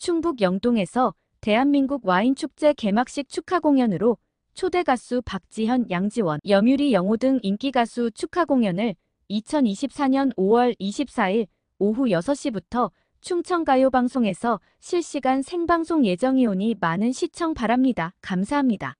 충북 영동에서 대한민국 와인축제 개막식 축하 공연으로 초대 가수 박지현, 양지원, 염유리, 영호 등 인기 가수 축하 공연을 2024년 5월 24일 오후 6시부터 충청가요방송에서 실시간 생방송 예정이오니 많은 시청 바랍니다. 감사합니다.